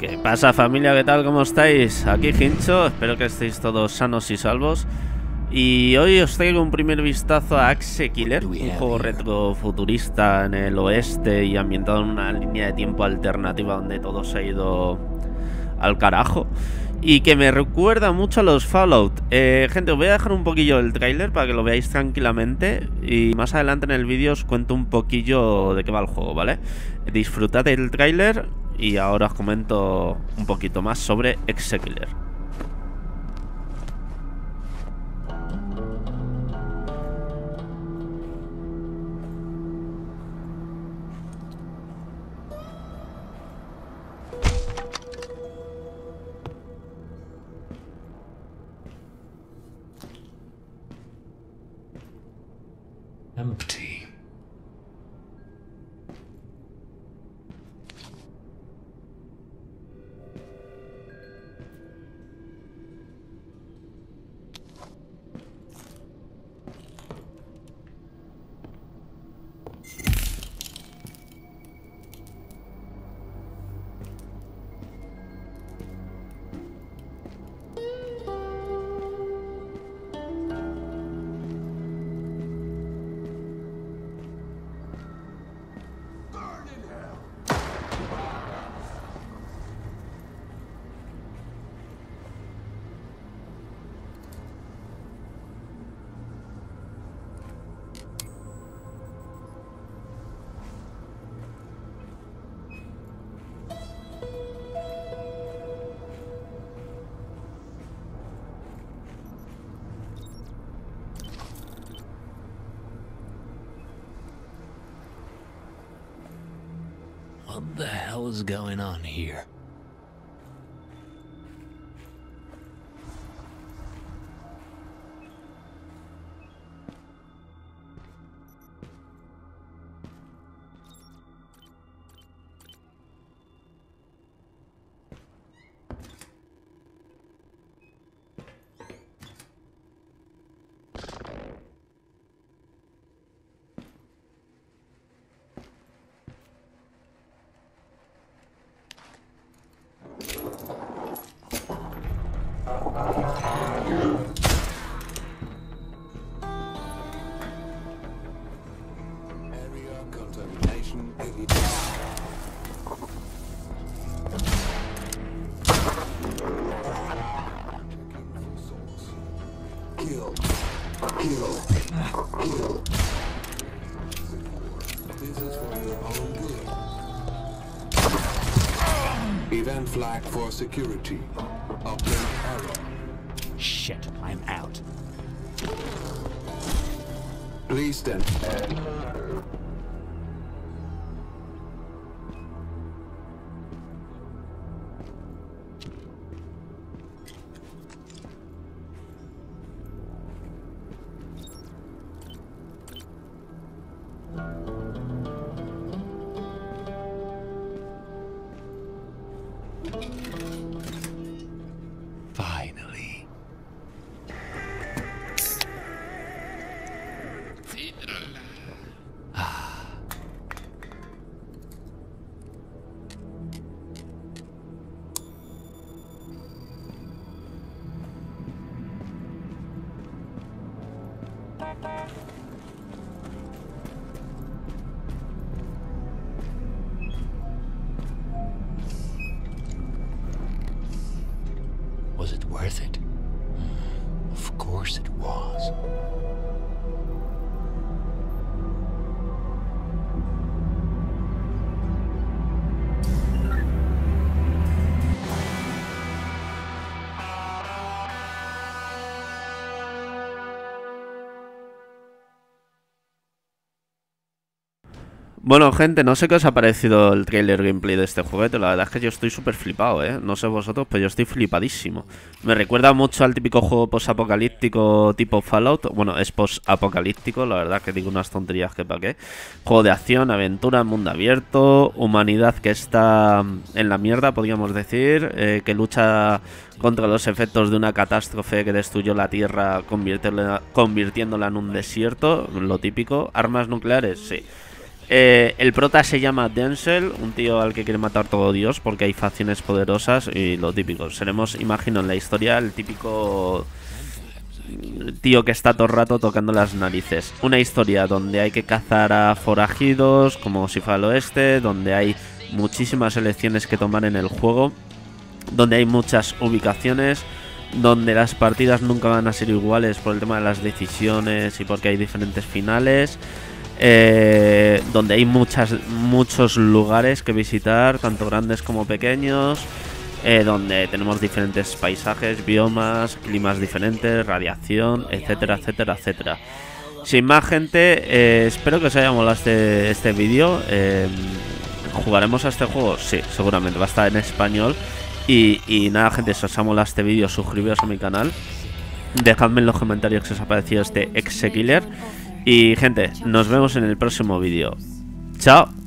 ¿Qué pasa familia? ¿Qué tal? ¿Cómo estáis? Aquí Hincho, espero que estéis todos sanos y salvos. Y hoy os traigo un primer vistazo a Axe Killer, un juego retrofuturista en el oeste y ambientado en una línea de tiempo alternativa donde todo se ha ido al carajo. Y que me recuerda mucho a los Fallout. Eh, gente, os voy a dejar un poquillo el tráiler para que lo veáis tranquilamente. Y más adelante en el vídeo os cuento un poquillo de qué va el juego, ¿vale? Disfrutad del tráiler y ahora os comento un poquito más sobre Exekiller. What the hell is going on here? Kill. Kill. Kill. This is for your own good. Event flag for security. Update error. Shit, I'm out. Please stand. Was it worth it? Of course it was. Bueno, gente, no sé qué os ha parecido el trailer gameplay de este juguete. La verdad es que yo estoy súper flipado, ¿eh? No sé vosotros, pero yo estoy flipadísimo. Me recuerda mucho al típico juego post-apocalíptico tipo Fallout. Bueno, es post-apocalíptico, la verdad que digo unas tonterías que pa' qué. Juego de acción, aventura, mundo abierto, humanidad que está en la mierda, podríamos decir, eh, que lucha contra los efectos de una catástrofe que destruyó la Tierra convirtiéndola en un desierto, lo típico. Armas nucleares, sí. Eh, el prota se llama Denzel, un tío al que quiere matar todo Dios porque hay facciones poderosas y lo típico. Seremos, imagino, en la historia el típico tío que está todo el rato tocando las narices. Una historia donde hay que cazar a forajidos, como si fuera oeste, donde hay muchísimas elecciones que tomar en el juego, donde hay muchas ubicaciones, donde las partidas nunca van a ser iguales por el tema de las decisiones y porque hay diferentes finales. Eh, donde hay muchas, muchos lugares que visitar, tanto grandes como pequeños, eh, donde tenemos diferentes paisajes, biomas, climas diferentes, radiación, etcétera, etcétera, etcétera. Sin más gente, eh, espero que os haya molado este, este vídeo. ¿Jugaremos a este juego? Sí, seguramente, va a estar en español. Y, y nada, gente, si os ha molado este vídeo, suscribiros a mi canal. Dejadme en los comentarios que os ha parecido este Exe Killer. Y gente, nos vemos en el próximo vídeo. Chao.